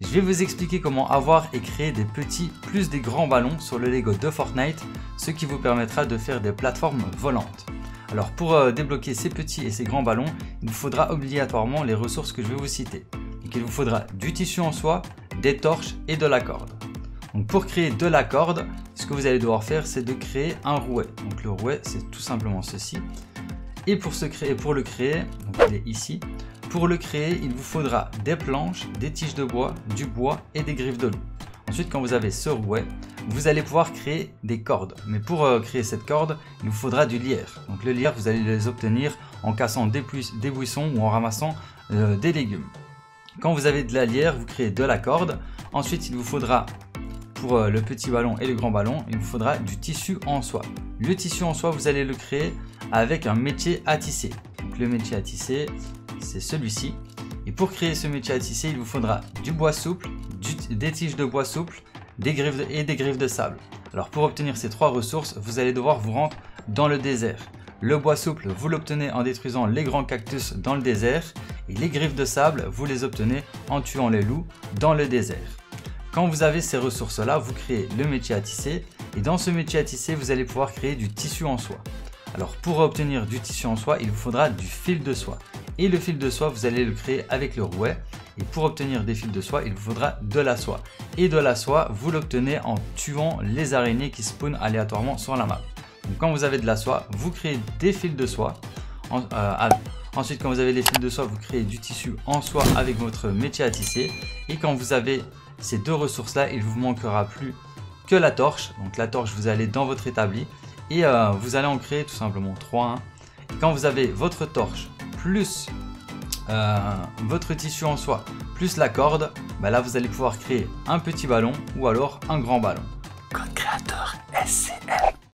Je vais vous expliquer comment avoir et créer des petits plus des grands ballons sur le Lego de Fortnite, ce qui vous permettra de faire des plateformes volantes. Alors pour euh, débloquer ces petits et ces grands ballons, il vous faudra obligatoirement les ressources que je vais vous citer. il vous faudra du tissu en soie, des torches et de la corde. Donc pour créer de la corde, ce que vous allez devoir faire, c'est de créer un rouet. Donc le rouet, c'est tout simplement ceci. Et pour, ce créer, pour le créer, donc il est ici, pour le créer, il vous faudra des planches, des tiges de bois, du bois et des griffes de loup. Ensuite, quand vous avez ce rouet, vous allez pouvoir créer des cordes. Mais pour euh, créer cette corde, il vous faudra du lierre. Donc le lierre, vous allez les obtenir en cassant des, buissons ou en ramassant euh, des légumes. Quand vous avez de la lierre, vous créez de la corde. Ensuite, il vous faudra pour euh, le petit ballon et le grand ballon, il vous faudra du tissu en soie. Le tissu en soie, vous allez le créer avec un métier à tisser. Donc le métier à tisser, c'est celui-ci. Et pour créer ce métier à tisser, il vous faudra du bois souple, des tiges de bois souple, des griffes et des griffes de sable. Alors pour obtenir ces trois ressources, vous allez devoir vous rendre dans le désert. Le bois souple, vous l'obtenez en détruisant les grands cactus dans le désert. Et les griffes de sable, vous les obtenez en tuant les loups dans le désert. Quand vous avez ces ressources-là, vous créez le métier à tisser. Et dans ce métier à tisser, vous allez pouvoir créer du tissu en soie. Alors pour obtenir du tissu en soie, il vous faudra du fil de soie. Et le fil de soie, vous allez le créer avec le rouet. Et pour obtenir des fils de soie, il vous faudra de la soie. Et de la soie, vous l'obtenez en tuant les araignées qui spawnent aléatoirement sur la map. Donc quand vous avez de la soie, vous créez des fils de soie. Euh, ensuite, quand vous avez les fils de soie, vous créez du tissu en soie avec votre métier à tisser. Et quand vous avez ces deux ressources-là, il vous manquera plus que la torche. Donc la torche, vous allez dans votre établi et euh, vous allez en créer tout simplement 3. Hein. quand vous avez votre torche plus euh, votre tissu en soie, plus la corde, bah là vous allez pouvoir créer un petit ballon ou alors un grand ballon. Code créateur SCM.